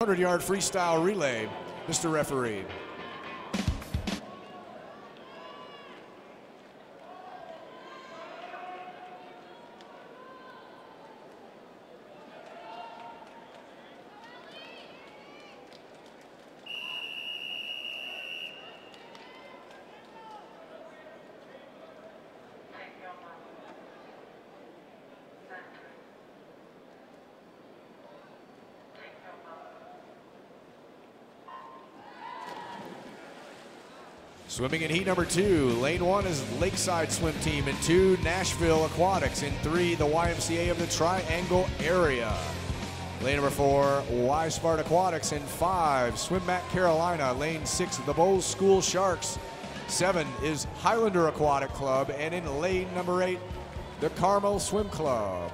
100 yard freestyle relay, Mr. Referee. Swimming in heat number two, lane one is Lakeside Swim Team. In two, Nashville Aquatics. In three, the YMCA of the Triangle area. Lane number four, Y Smart Aquatics. In five, Swim Mac Carolina. Lane six, the Bolles School Sharks. Seven is Highlander Aquatic Club. And in lane number eight, the Carmel Swim Club.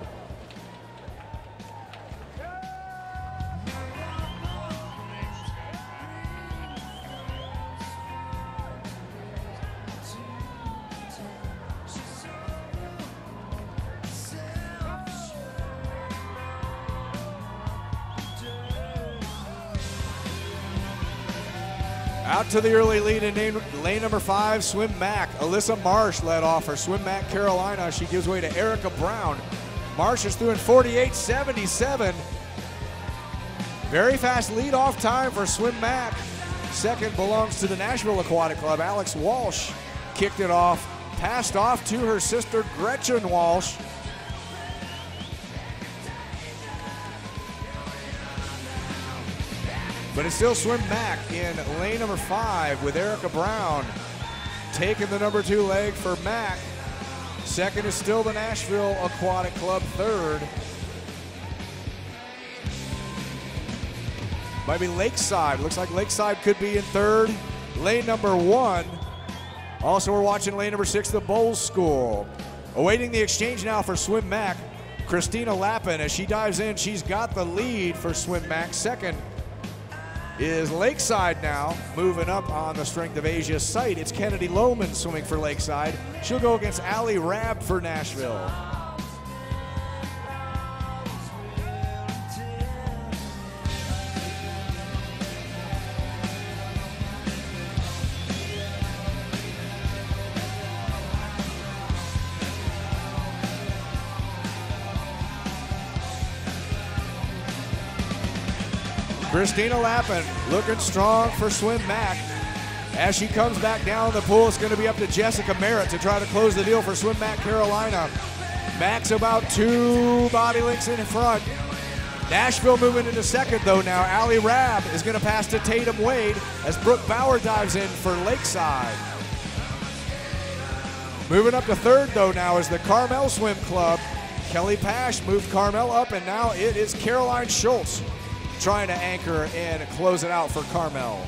Out to the early lead in lane, lane number five, Swim Mac. Alyssa Marsh led off her Swim Mac Carolina. She gives way to Erika Brown. Marsh is through in 48.77. Very fast lead off time for Swim Mac. Second belongs to the Nashville Aquatic Club. Alex Walsh kicked it off, passed off to her sister Gretchen Walsh. But it's still Swim Mac in lane number five with Erika Brown taking the number two leg for Mac. Second is still the Nashville Aquatic Club. Third might be Lakeside. Looks like Lakeside could be in third. Lane number one. Also, we're watching lane number six, the Bolles School. Awaiting the exchange now for Swim Mac. Christina Lappin, as she dives in, she's got the lead for Swim Mac. Second is Lakeside now, moving up on the strength of Asia Seidt. It's Kennedy Lohman swimming for Lakeside. She'll go against Allie Rabb for Nashville. Christina Lappin looking strong for Swim Mac. As she comes back down the pool, it's going to be up to Jessica Merritt to try to close the deal for Swim Mac Carolina. Mac's about two body lengths in front. Nashville moving into second, though, now. Allie Rabb is going to pass to Tatum Wade as Brooke Bauer dives in for Lakeside. Moving up to third, though, now is the Carmel Swim Club. Kelly Pash moved Carmel up, and now it is Caroline Schultz trying to anchor and close it out for Carmel.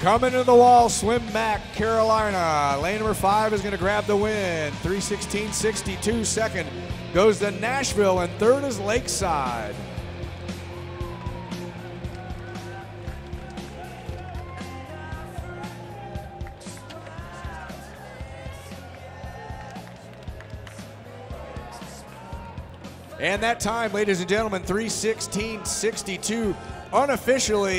Coming to the wall, Swim Mac, Carolina. Lane number five is going to grab the win. 316.62 second goes to Nashville, and third is Lakeside. And that time, ladies and gentlemen, 316.62 unofficially.